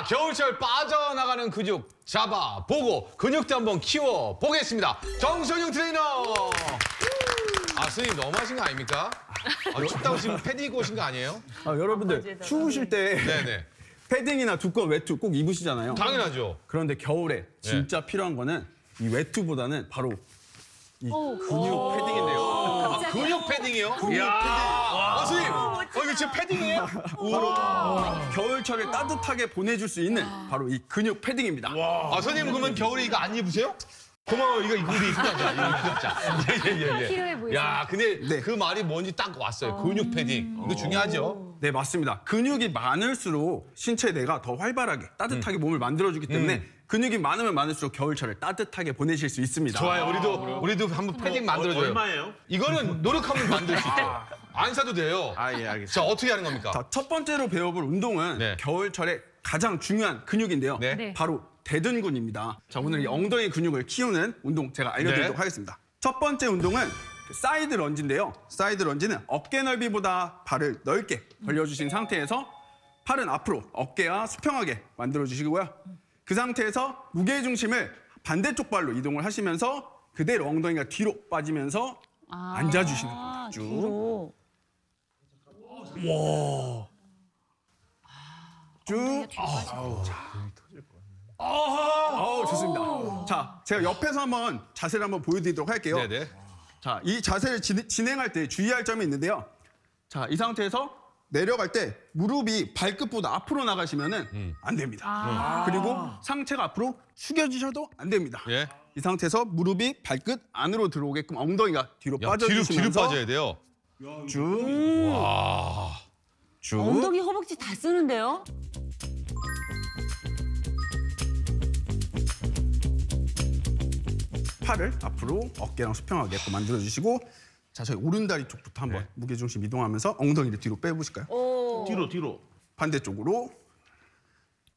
자, 겨울철 빠져나가는 근육 잡아 보고 근육도 한번 키워 보겠습니다. 정선영 트레이너. 아, 선생님 너무 하신 거 아닙니까? 아, 춥다고 지금 패딩 입고 오신 거 아니에요? 아, 여러분들 추우실 때 네네. 패딩이나 두꺼운 외투 꼭 입으시잖아요. 당연하죠. 그런데 겨울에 진짜 필요한 거는 이 외투보다는 바로 이 근육 패딩인데요. 아, 근육 패딩이요? 이야. 아, 선생님. 어, 이거 지금 패딩이에요? 겨울철을 따뜻하게 보내줄 수 있는 바로 이 근육 패딩입니다. 아, 선생님 그러면 겨울에 이거 안 입으세요? 고마워. 이거 우리 입고 가자. 이거 입고 가자. 예, 예, 예, 예. 필요해 보이죠? 야, 근데 네. 그 말이 뭔지 딱 왔어요. 근육 패딩. 이거 중요하죠? 네, 맞습니다. 근육이 많을수록 신체 내가 더 활발하게 따뜻하게 몸을 만들어주기 때문에 근육이 많으면 많을수록 겨울철을 따뜻하게 보내실 수 있습니다. 좋아요. 우리도 우리도 한번 패딩 만들어줘요. 얼마예요? 이거는 노력하면 만들 수 있어요. 안 사도 돼요. 아, 예, 알겠습니다. 자, 어떻게 하는 겁니까? 자, 첫 번째로 배워볼 운동은 네. 겨울철에 가장 중요한 근육인데요. 네. 네. 바로 대둔근입니다. 자, 오늘 이 엉덩이 근육을 키우는 운동 제가 알려드리도록 네. 하겠습니다. 첫 번째 운동은 그 side lunge인데요. side lunge는 어깨 넓이보다 발을 넓게 벌려주신 상태에서 팔은 앞으로 어깨와 수평하게 만들어주시고요. 그 상태에서 무게 중심을 반대쪽 발로 이동을 하시면서 그대로 엉덩이가 뒤로 빠지면서 앉아주시는 겁니다. 쭉. 뒤로. 쭉. 아우, 좋습니다. 자, 제가 옆에서 한번 자세를 한번 보여드리도록 할게요. 네네. 자, 이 자세를 진, 진행할 때 주의할 점이 있는데요. 자, 이 상태에서 내려갈 때 무릎이 발끝보다 앞으로 나가시면은 음. 안 됩니다. 그리고 상체가 앞으로 숙여지셔도 안 됩니다. 예. 이 상태에서 무릎이 발끝 안으로 들어오게끔 엉덩이가 뒤로 야, 뒤로 뒤로 빠져주시면서 빠져야 돼요. 쭉, 와. 쭉. 엉덩이 허벅지 다 쓰는데요? 팔을 앞으로 어깨랑 수평하게끔 만들어주시고 자 저희 오른다리 쪽부터 한번 네. 무게 중심 이동하면서 엉덩이를 뒤로 빼보실까요? 오. 뒤로, 뒤로. 반대쪽으로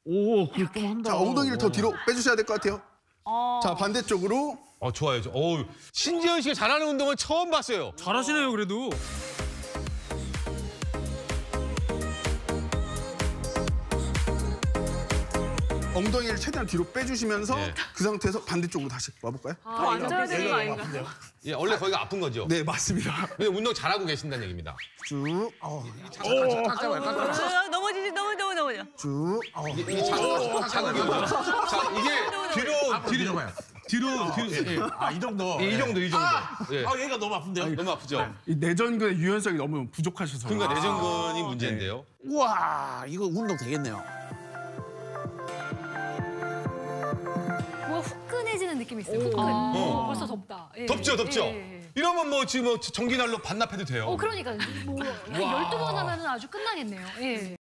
오, 그걸 좀 한다. 자 엉덩이를 더 뒤로 빼주셔야 될 것 같아요 어. 자 반대쪽으로 어, 좋아요. 어우, 신지현 씨가 잘하는 운동을 처음 봤어요. 잘하시네요 그래도. 엉덩이를 최대한 뒤로 빼주시면서 네. 그 상태에서 반대쪽으로 다시 와볼까요? 더 앉아야 되는 거 아닌가? 예, 원래 거기가 아픈 거죠. 네 맞습니다 근데 운동 잘하고 계신다는 얘기입니다. 쭉, 어, 넘어지지, 넘어, 넘어, 넘어져. 쭉 이게 자, 자극이 오죠. 자, 이게 뒤로 뒤로 뒤로 뒤로 예. 아, 이 정도. 이 정도 이 정도. 예. 아, 얘가 너무 아픈데요? 너무 아프죠. 이 내전근의 유연성이 너무 부족하셔서 그러니까 내전근이 문제인데요. 우와, 이거 운동 되겠네요. 느낌이 있어요. 후끈. 어, 벌써 덥다. 예. 덥죠, 덥죠. 예, 예. 이러면 뭐 지금 뭐 전기난로 반납해도 돼요. 어, 그러니까 뭐 12번 하면은 아주 끝나겠네요. 예.